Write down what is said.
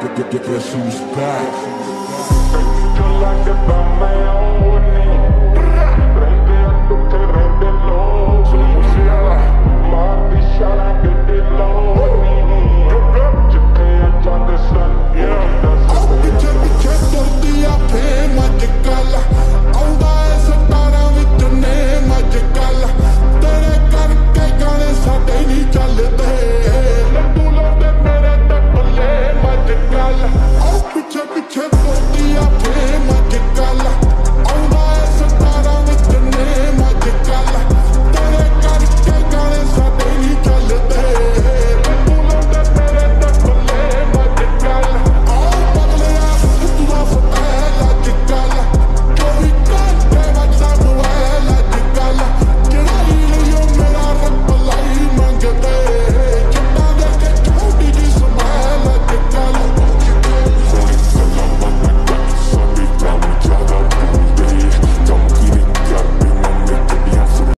Guess who's back?